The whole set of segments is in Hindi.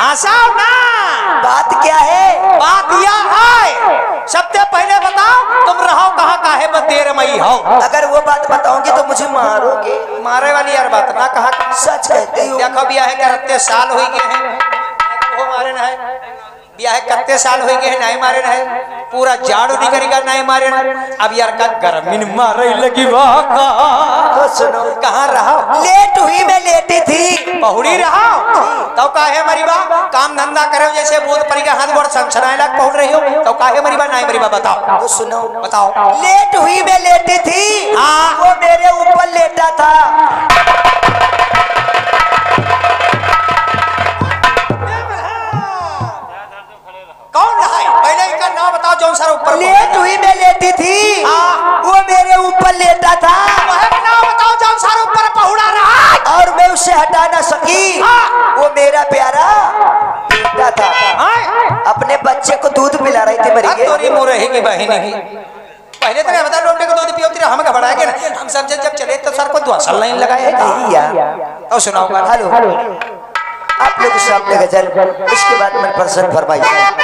हंसाओ ना। बात क्या है? बात यह है। सबसे पहले बताओ तुम रहो कहाँ काहे बतेर मई हो अगर वो बात बताऊँगी तो मुझे मारोगे? मारे वाली यार बात ना कहा। सच कहते हो। देखो भी है करते साल हो गए हैं है। बिया है कत्ते साल हो गए नहीं मारे ना है पूरा जाड़ू निकलेगा नहीं मारे अब यार का गर्मी मारे लगी वाका तो सुनो कहाँ रहा? लेट हुई मैं लेटी थी। बहुड़ी रहा। तो काहे मरी बा काम धंधा करे जैसे बोध परी का हाथ गोड़ संसराए लाग पहुँच रही हो। तो काहे मरी बा नहीं मरी बा बताओ। तो सुनो बताओ। लेट हुई मैं लेटी मैं लेटी थी। हाँ। वो मेरे ऊपर लेटा था। बताओ जौन सर ऊपर पहुड़ा रहा। और मैं उसे हटा ना सकी। हाँ। वो मेरा प्यारा बेटा था? अपने बच्चे को दूध पिला रही थी मरी अब के तोरी मुरही की बहन की। पहले तो क्या बता लोटे को दूध पियो तेरा हम घबराएँगे ना हम समझे जब चले तो सर को दुआ सल नहीं लगाए नहीं यार तो सुनाओ हेलो। आप लोग सामने गज़ल। इसके बाद मन प्रसन्न फरमाइए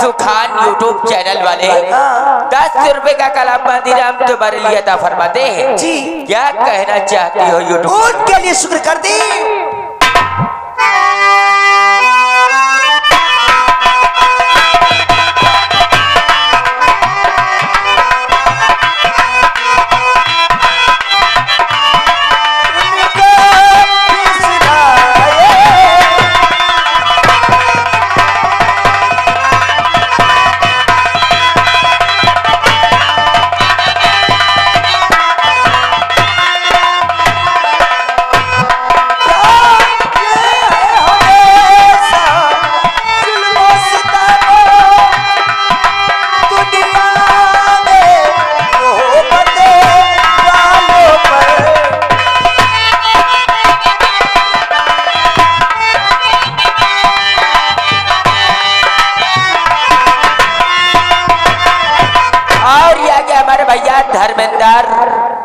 भैया खान यूट्यूब चैनल वाले दस रुपए का कलाम मंदिराम तुम्हारे लिए था फरमाते हैं। जी। क्या कहना चाहती हो यूट्यूब के लिए शुक्र कर दी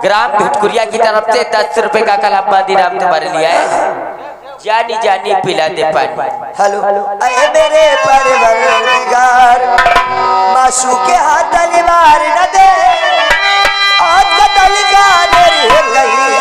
ग्राम भुटकुरिया की तरफ़ से दस रुपए का कलाम मंदिराम तुम्हारे लिए है जानी जानी पिला दे पानी हेलो अरे मेरे परवरदिगार माशू के हाथ तलवार न दे आज का तलवार है गई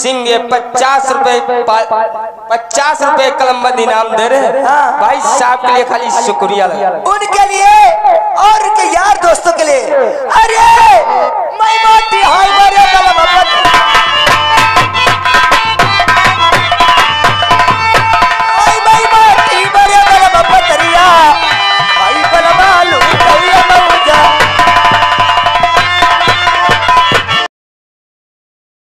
सिंह ये पचास रुपए पचास रुपए कलम इनाम दे रहे हैं। हाँ। भाई साहब के लिए खाली शुक्रिया। उनके लिए और उनके यार दोस्तों के लिए। अरे मैं